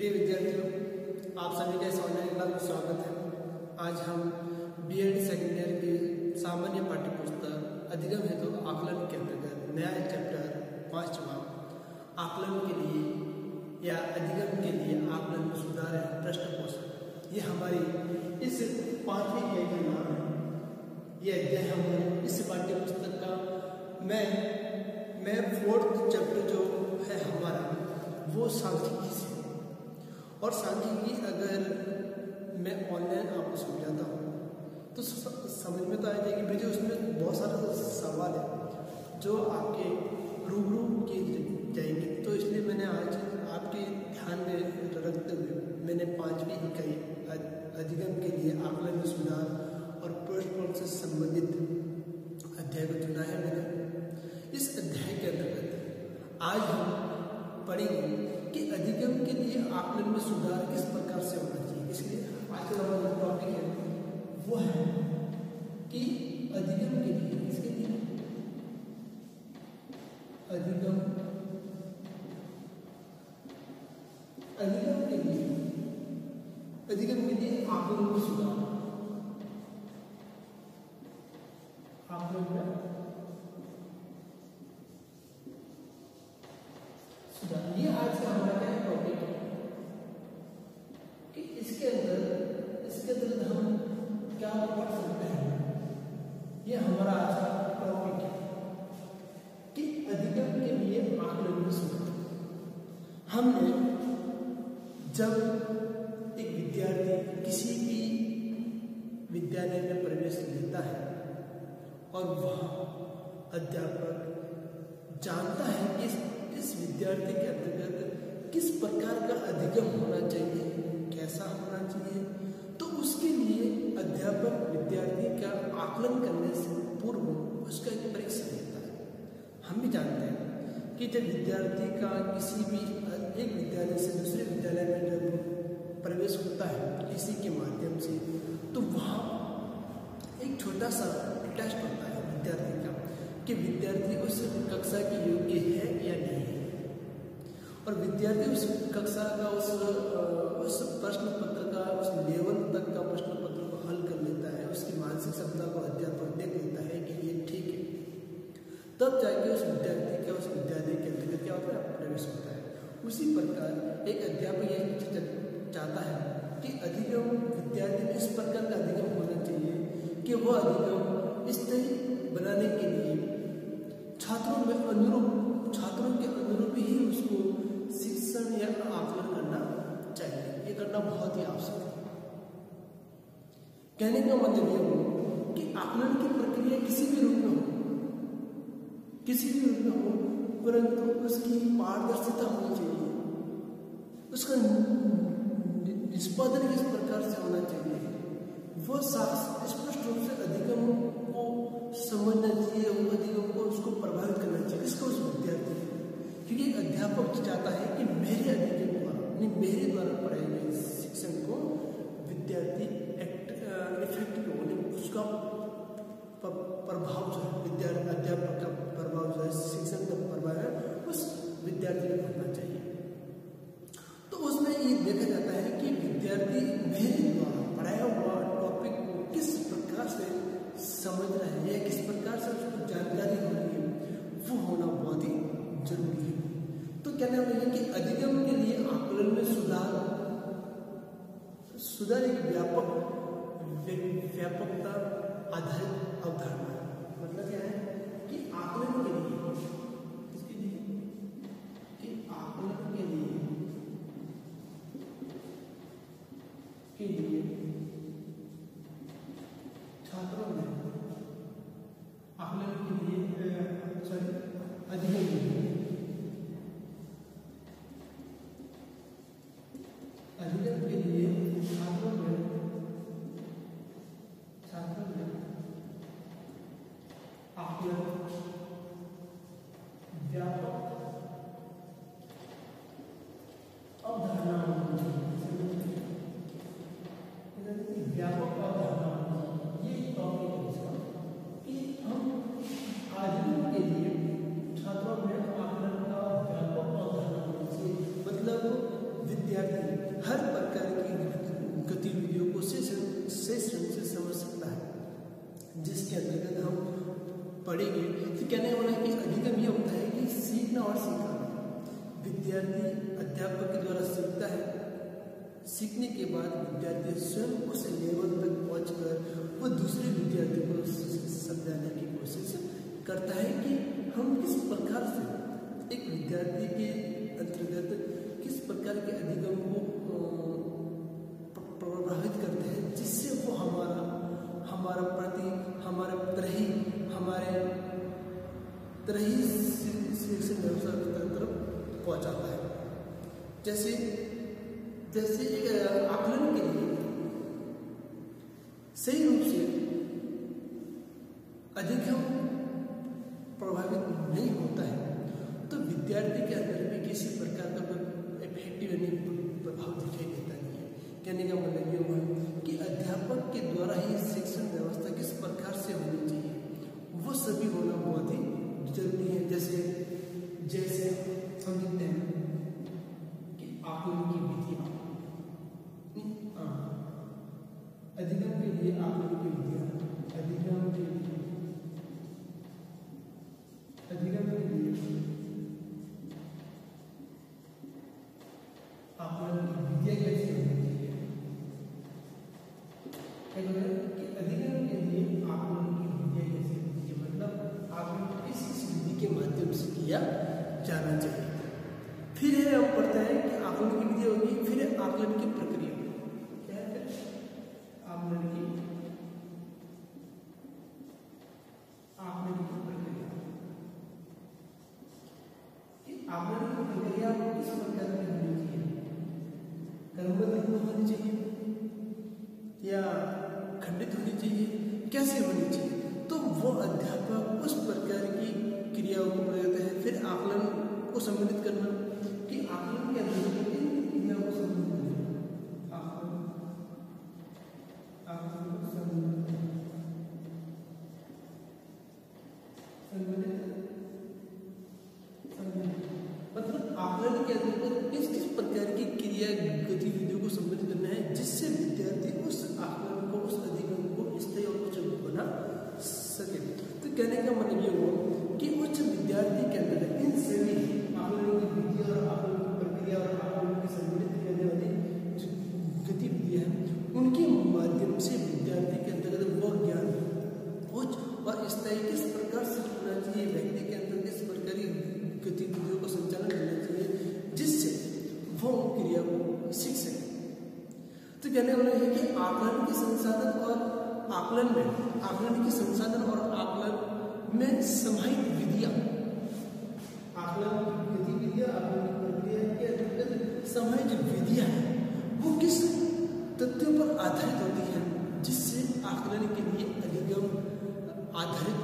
प्रिय विद्यार्थियों, आप सभी का इस ऑनलाइन क्लास में स्वागत है। आज हम बी एड सेकेंड ईयर की सामान्य पाठ्य पुस्तक अधिगम हेतु तो आकलन के अंतर्गत नया चैप्टर पांचवा आकलन के लिए या अधिगम के लिए आकलन में सुधार है प्रश्न पोषण ये हमारी इस पांचवी अध्याय का नाम है। ये अध्याय हमारे इस पाठ्य पुस्तक का मैं मैं फोर्थ चैप्टर जो है हमारा, वो सांख्यिकी और ही अगर मैं ऑनलाइन आपको समझाता हूँ तो समझ में तो आ जाएगी मुझे उसमें बहुत सारे सवाल है, जो आपके रूबरू किए जाएँगे। तो इसलिए मैंने आज आपके ध्यान में रखते हुए मैंने पांचवी इकाई अधिगम के लिए आकलन सुधार और प्रश्न से संबंधित अध्याय को चुना है मैंने। इस अध्याय के अंतर्गत आज हम पढ़ेंगे कि अधिगम के लिए आकलन में सुधार किस प्रकार से होना चाहिए? इसलिए आज का हमारा जो टॉपिक है, वो है कि अधिगम के लिए इसके लिए? अधिगम। अधिगम के लिए, अधिगम के लिए आकलन में सुधार। ये आज का हमारा क्या पढ़ सकते हैं। ये हमारा आज का टॉपिक है कि अधिगम के लिए आकलन में सुधार हमने जब एक विद्यार्थी किसी भी विद्यालय में प्रवेश लेता है और वह अध्यापक जानता है कि इस विद्यार्थी के अंतर्गत किस प्रकार का अधिगम होना चाहिए, कैसा होना चाहिए तो उसके लिए आकलन करने से पूर्व उसका एक परीक्षा लेता है। हम भी जानते हैं कि जब विद्यार्थी का किसी भी एक विद्यालय से दूसरे विद्यालय में जब प्रवेश होता है किसी के माध्यम से तो वहाँ एक छोटा सा टेस्ट होता है विद्यार्थी का कि विद्यार्थी उस कक्षा के योग्य है या नहीं है। और विद्यार्थी उस कक्षा का उस उस प्रश्न पत्र का, उस लेवल तक का प्रश्न पत्र उसकी मानसिक क्षमता को अध्यापक देख लेता है कि ये ठीक है। तब जाके उस विद्यार्थी का, उस विद्यालय के अंतर्गत क्या होता है? प्रवेश होता है। उसी प्रकार एक अध्यापक ये चाहता है कि अधिगम विद्यार्थी में इस प्रकार का अधिगम होना चाहिए कि वह अधिगम स्थायी बनाने के लिए छात्रों में अनुरूप, छात्रों के अनुरूप ही उसको शिक्षण या आकलन करना चाहिए। ये करना बहुत ही आवश्यक है। कहने का मतलब यह हो कि आकलन की प्रक्रिया किसी भी रूप में हो। किसी भी रूप में हो, परंतु उसकी पारदर्शिता होनी चाहिए। उसका निष्पादन किस प्रकार से होना चाहिए, वो स्पष्ट रूप से अधिगम को समझना चाहिए कहना है कि अधिगम के लिए आकलन में सुधार सुधार एक व्यापक व्यापकता आधारित अवधारणा है। मतलब क्या है कि आकलन के लिए कि लिए छात्रों में आकलन के लिए सॉरी अधिगम मतलब विद्यार्थी हर प्रकार की गतिविधियों को समझ सकता है जिसके अंतर्गत हम पढ़ेंगे तो कहने वाला मतलब कि अधिकम यह होता है कि सीखना और सीखना विद्यार्थी अध्यापक के द्वारा सीखता है। सीखने के बाद विद्यार्थी स्वयं उस लेवल तक पहुंचकर वो दूसरे विद्यार्थियों को समझाने की कोशिश करता है कि हम किस प्रकार से एक विद्यार्थी के अंतर्गत किस प्रकार के अधिगम को प्रभावित करते हैं, जिससे वो हमारा हमारा प्रति, हमारे तरही हमारे तरही की तरफ़ पहुंचाता है। जैसे जैसे आकलन के लिए। सही रूप से अधिगम प्रभावित नहीं होता है। तो विद्यार्थी के अंदर भी किसी प्रकार का इफ़ेक्टिव प्रभाव दिखाई देता नहीं है। कहने का मतलब ये हुआ कि अध्यापक के द्वारा ही है हम पढ़ते हैं कि आकलन की विधि होगी, फिर आकलन की प्रक्रिया। क्या है आकलन की आकलन की प्रक्रिया। आकलन की प्रक्रिया किस प्रकार की होनी चाहिए? क्रमबद्ध होनी चाहिए? या खंडित होनी चाहिए? कैसे होनी चाहिए? तो वो अध्यापक उस प्रकार की क्रियाओं को करते हैं। फिर आकलन को सम्मिलित करना। किस किस प्रकार की क्रिया गतिविधियों को सम्मिलित करना है जिससे विद्यार्थी उस आकलन को उस अधिगम को स्थायी और उच्च बना सके तो कहने का मतलब ये हुआ कि उच्च विद्यार्थी के अंदर इन सभी आकलन की विधि और आकलन की प्रक्रिया और आकलन की सम्मिलित करने वाली जो गतिविधियाँ हैं उनके माध्यम से विद्यार्थी के अंतर्गत वह ज्ञान उच्च और स्थायी किस प्रकार से होना चाहिए व्यक्ति के अंदर किस प्रकार की गतिविधियों का संचालन करना चाहिए जिससे वो क्रिया को सीख सके कहने वाला है कि आकलन के संसाधन और आकलन में, आकलन के संसाधन और आकलन में समाहित विधियाँ। आकलन, गतिविधियाँ, आकलन समाहित विधियाँ हैं। वो किस तथ्यों पर आधारित होती है जिससे आकलन के लिए अधिगम आधारित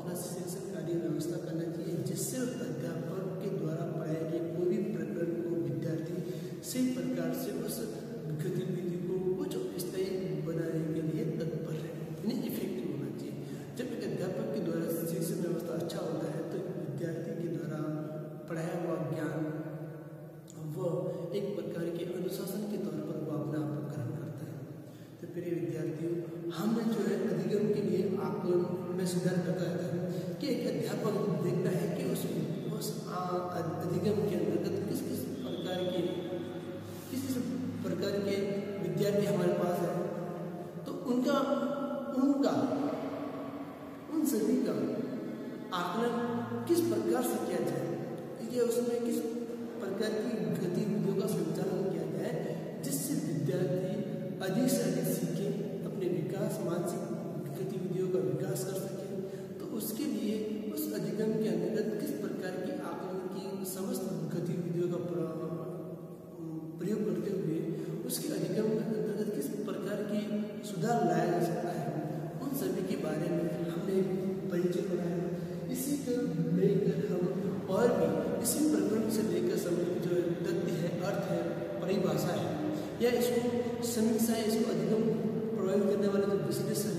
अपना शिक्षण कार्य व्यवस्था करना चाहिए, जिससे अध्यापक के द्वारा पढ़ाए गए कोई भी प्रकरण को विद्यार्थी सही प्रकार से उस गतिविधि को कुछ स्थायी बनाने के लिए तत्पर है, यानी इफ़ेक्टिव होना चाहिए। जब एक अध्यापक के द्वारा शिक्षण व्यवस्था अच्छा होता है तो विद्यार्थी के द्वारा पढ़ाया हुआ ज्ञान वह एक प्रकार के अनुशासन के तौर पर वह अपना आप ग्रहण करता है। तो प्रिय विद्यार्थियों, हमें जो है अधिगम के लिए आकलन में सुधार करता है कि एक अध्यापक देखता है कि उस उस अधिगम के अंतर्गत किस किस प्रकार के, किस किस प्रकार के विद्यार्थी हमारे पास है। तो उनका उनका, उन सभी का आकलन किस प्रकार से किया जाए, या उसमें किस प्रकार की गतिविधियों का संचालन किया जाए, जिससे विद्यार्थी अधिक से अधिक सीखे, अपने विकास, मानसिक का विकास कर सके। तो उसके लिए उस अधिगम के अंतर्गत किस प्रकार की आकलन की समस्त गतिविधियों का प्रयोग करते हुए उसके अधिगम के अंतर्गत किस प्रकार की सुधार लाया जा सकता है, उन सभी के बारे में हमने परिचय कराया। इसी को लेकर हम और भी इसी प्रकरण से लेकर संबंधित जो तथ्य है, अर्थ है, परिभाषा है, या इसको समीक्षा, इसको अधिगम प्रभावित करने वाले जो विश्लेषण